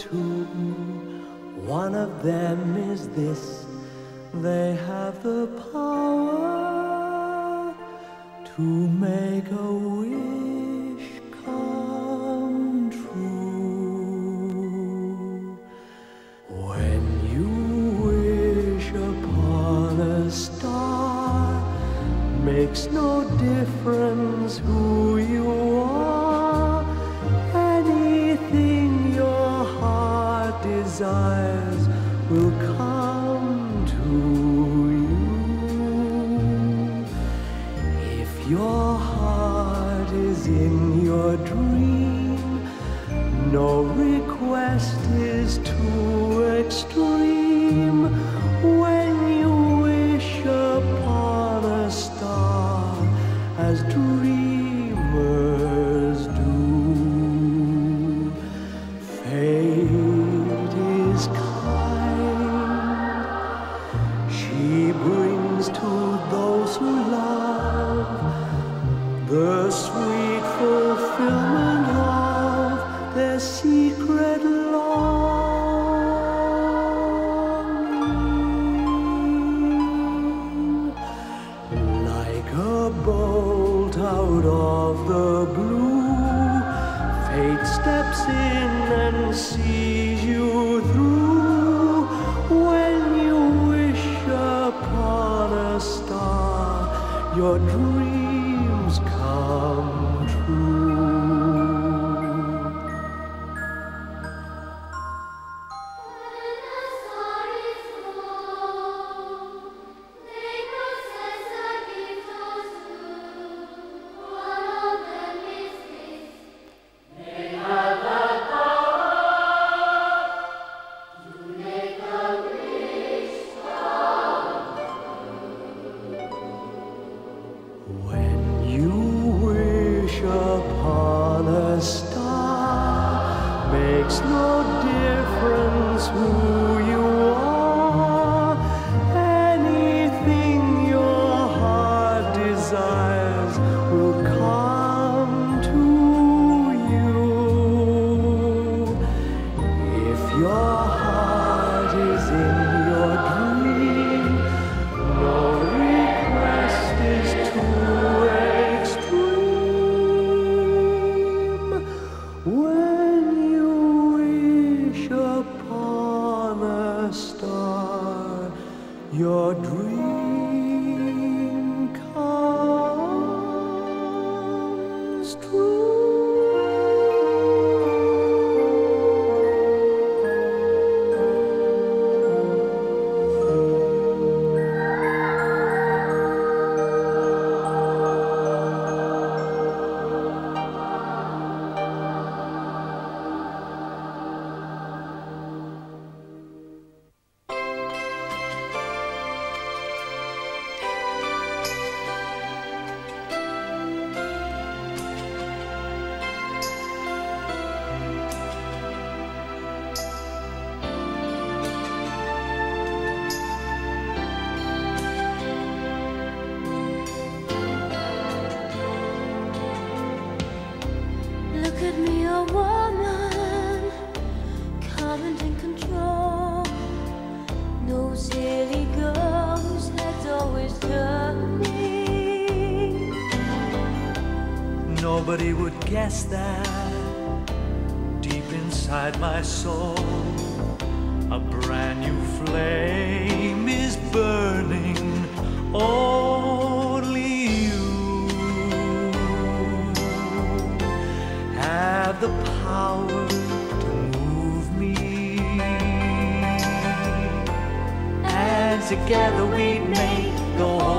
two. One of them is this they have the power to make a wish come true. When you wish upon a star, makes no difference who you are. Desires will come to you. If your heart is in your dream, no request is too extreme. Your dreams makes no difference who comes Look Nobody would guess that deep inside my soul, a brand new flame is burning. Only you have the power to move me, and together we make the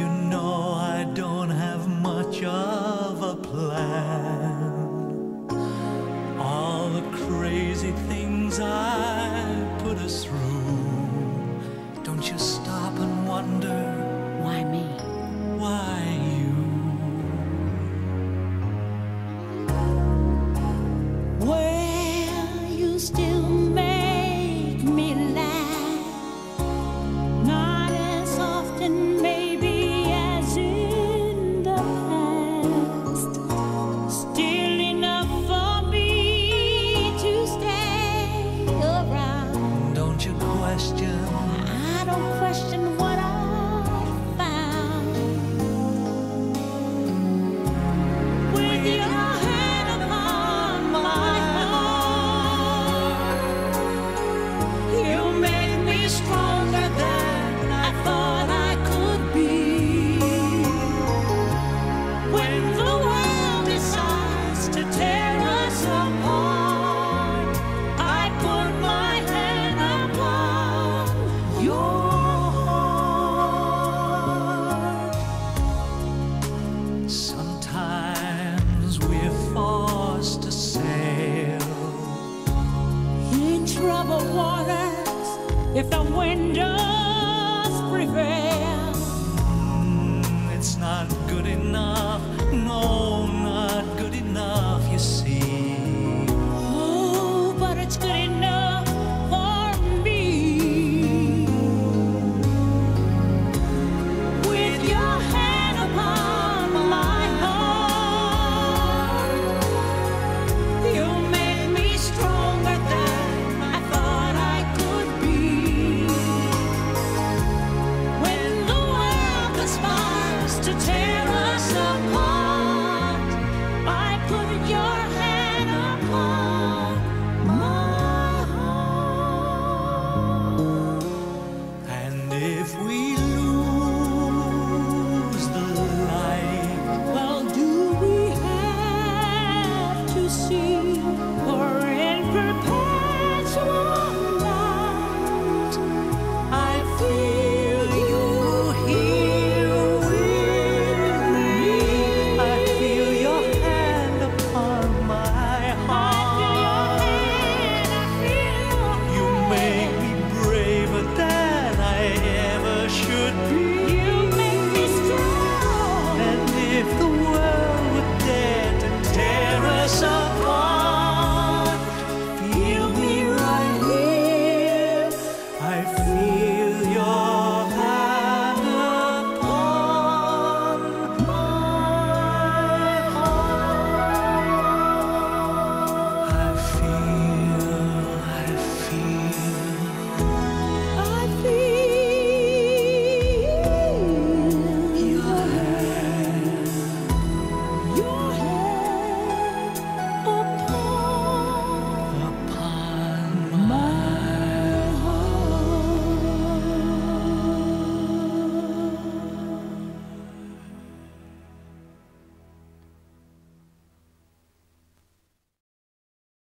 You know I don't have much of a plan. All the crazy things I